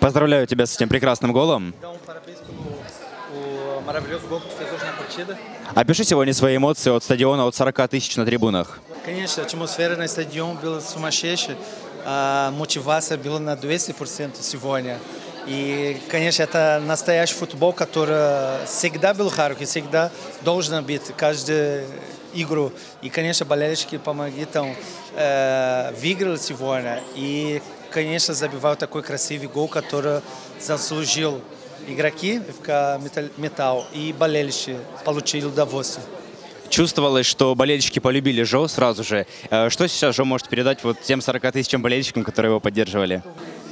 Поздравляю тебя с этим прекрасным голом. Опиши сегодня свои эмоции от стадиона от 40 тысяч на трибунах. Конечно, атмосфера на стадион была сумасшедшая, а мотивация была на 200% сегодня. И, конечно, это настоящий футбол, который всегда был хороший, всегда должен быть каждую игру. И, конечно, болельщики помогли там э, выиграли сегодня. И, конечно, забивал такой красивый гол, который заслужил игроки ФК «Метал- Металл и болельщики получили удовольствие. Чувствовалось, что болельщики полюбили Жо сразу же. Э, Что сейчас Жо может передать вот тем 40 тысячам болельщикам, которые его поддерживали?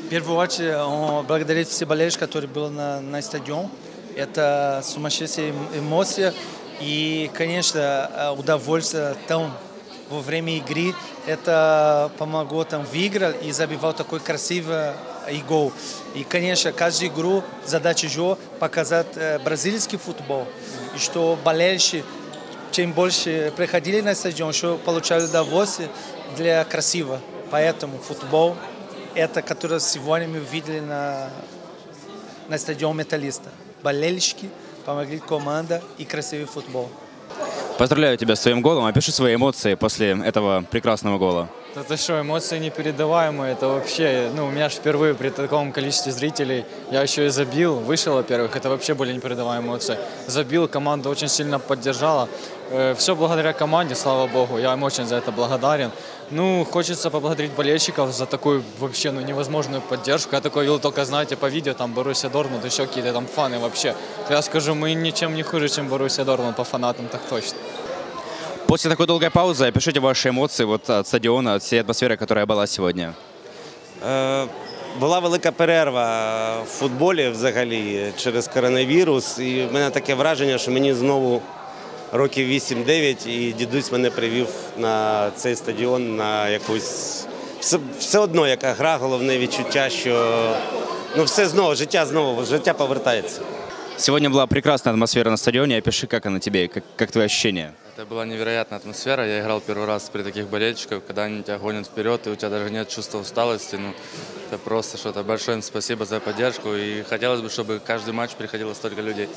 В первую очередь, он благодарит все болельщики, которые были на, на стадион. Это сумасшедшая эм- эмоция и, конечно, э, удовольствие там во время игры. Это помогло там выиграть и забивал такой красивый и гол. И, конечно, каждую игру задача Жо показать э, бразильский футбол. И что болельщики, чем больше приходили на стадион, что получали удовольствие для красиво. Поэтому футбол это, которое сегодня мы видели на, на стадион Металлиста. Болельщики помогли команда и красивый футбол. Поздравляю тебя с твоим голом. Опиши свои эмоции после этого прекрасного гола. Это что, эмоции непередаваемые, это вообще, ну, у меня же впервые при таком количестве зрителей, я еще и забил, вышел, во-первых, это вообще были непередаваемые эмоции. Забил, команда очень сильно поддержала. Все благодаря команде, слава богу, я им очень за это благодарен. Ну, хочется поблагодарить болельщиков за такую вообще, ну, невозможную поддержку. Я такое видел только, знаете, по видео, там, Боруссия Дортмунд, еще какие-то там фаны вообще. Я скажу, мы ничем не хуже, чем Боруссия Дортмунд по фанатам, так точно. После такой долгой паузы опишите ваши эмоции вот от стадиона, от всей атмосферы, которая была сегодня. Е, Була велика перерва в футболі взагалі через коронавірус. І в мене таке враження, що мені знову років 8-9, і дідусь мене привів на цей стадіон на якусь. Все, все одно, яка гра, головне відчуття, що ну все знову, життя знову, життя повертається. Сегодня была прекрасная атмосфера на стадионе. Опиши, как она тебе, как, как твои ощущения. Это была невероятная атмосфера. Я играл первый раз при таких болельщиках, когда они тебя гонят вперед, и у тебя даже нет чувства усталости. Ну, это просто что-то. Большое им спасибо за поддержку. И хотелось бы, чтобы каждый матч приходило столько людей.